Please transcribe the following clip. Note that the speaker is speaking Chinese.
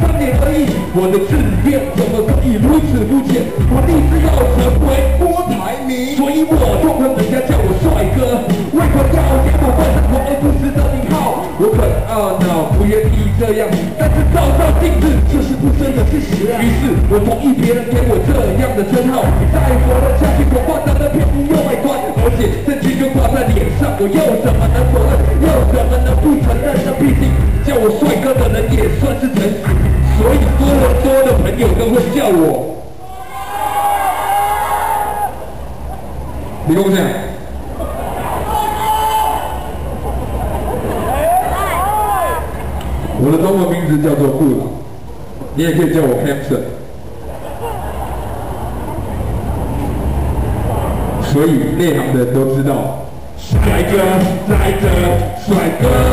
三年而已，我的志愿怎么可以如此肤浅？我立志要成为郭台铭，所以我痛恨人家叫我帅哥。为何要给我冠上我而不实的名号？我很懊恼，不愿意这样，但是照照镜子，这是不争的事实。于是我同意别人给我这样的称号，再活了下去，我挂上的片子又外观，而且证据就挂在脸上，我又怎么能否认？也算是诚实，所以多伦多的朋友都会叫我。你跟我讲。我的中文名字叫做顾老，你也可以叫我 Hamson。所以内行的人都知道，帅哥，帅哥，帅哥。